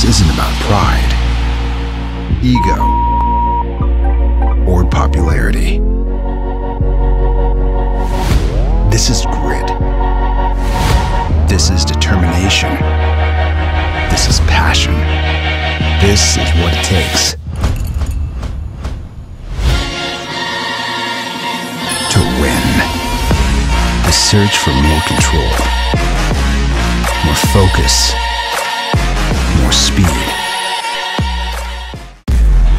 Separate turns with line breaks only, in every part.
This isn't about pride, ego, or popularity. This is grit. This is determination. This is passion. This is what it takes to win. The search for more control, more focus, speed.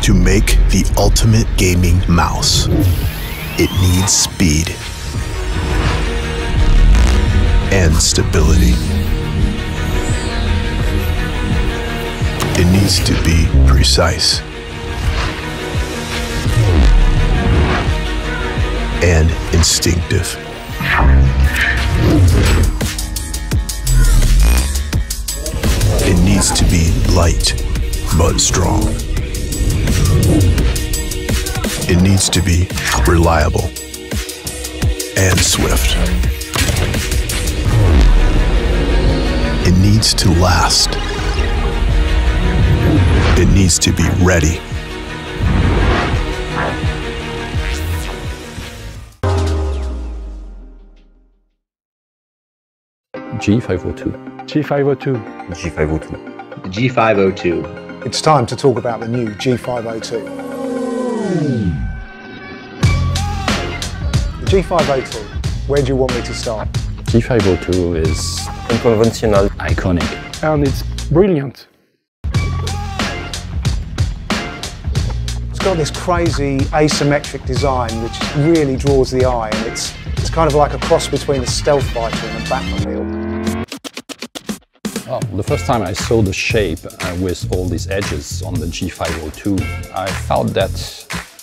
To make the ultimate gaming mouse, it needs speed and stability. It needs to be precise and instinctive. It needs to be light but strong. It needs to be reliable and swift. It needs to last. It needs to be ready.
G502.
G502.
G502.
The G502.
It's time to talk about the new G502. The G502, where do you want me to start?
G502 is
Unconventional.
iconic.
And it's brilliant.
It's got this crazy asymmetric design which really draws the eye and it's, it's kind of like a cross between a stealth fighter and a Batmobile.
Well, the first time I saw the shape uh, with all these edges on the G502, I felt that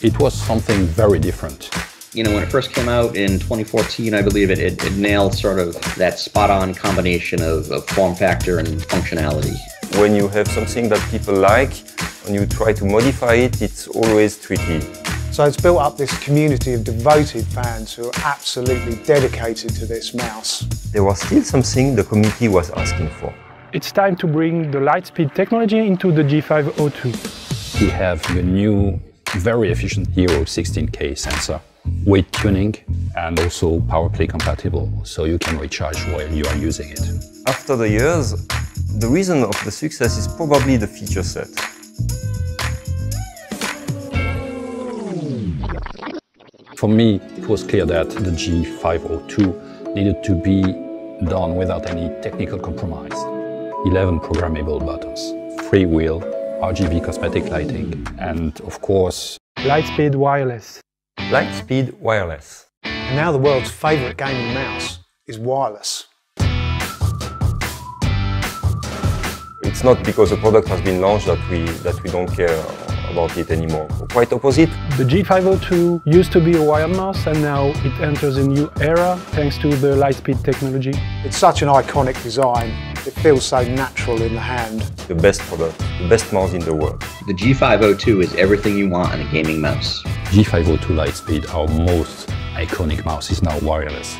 it was something very different.
You know, when it first came out in 2014, I believe it, it, it nailed sort of that spot on combination of, of form factor and functionality.
When you have something that people like and you try to modify it, it's always tricky.
So it's built up this community of devoted fans who are absolutely dedicated to this mouse.
There was still something the community was asking for. It's time to bring the Lightspeed technology into the G502.
We have the new, very efficient Hero 16K sensor, weight tuning, and also PowerPlay compatible, so you can recharge while you are using it.
After the years, the reason of the success is probably the feature set.
For me, it was clear that the G502 needed to be done without any technical compromise. 11 programmable buttons, freewheel, RGB cosmetic lighting, and of course,
Lightspeed wireless. Lightspeed wireless.
And now the world's favourite gaming mouse is wireless.
It's not because the product has been launched that we that we don't care about it anymore. Quite opposite. The G502 used to be a wired mouse and now it enters a new era thanks to the Lightspeed technology.
It's such an iconic design, it feels so natural in the hand.
The best product, the best mouse in the world.
The G502 is everything you want in a gaming mouse.
G502 Lightspeed, our most iconic mouse, is now wireless.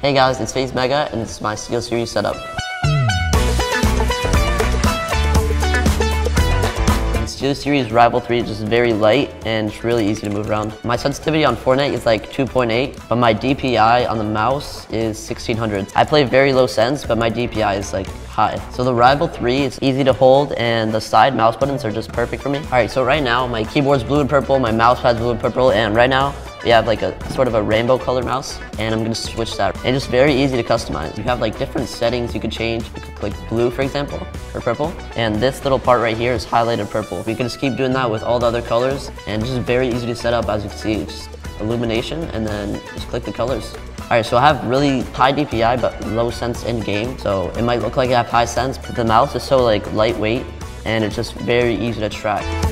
Hey guys, it's FaZe Megga and this is my SteelSeries setup. SteelSeries Rival 3 is just very light and it's really easy to move around. My sensitivity on Fortnite is like 2.8, but my DPI on the mouse is 1600. I play very low sense, but my DPI is like high. So the Rival 3 is easy to hold and the side mouse buttons are just perfect for me. All right, so right now my keyboard's blue and purple, my mouse pad's blue and purple, and right now we have like a sort of a rainbow color mouse and I'm gonna switch that. And it's very easy to customize. You have like different settings you could change. You could click blue, for example, or purple. And this little part right here is highlighted purple. You can just keep doing that with all the other colors and just very easy to set up as you can see. Just illumination and then just click the colors. All right, so I have really high DPI but low sense in game. So it might look like I have high sense, but the mouse is so like lightweight and it's just very easy to track.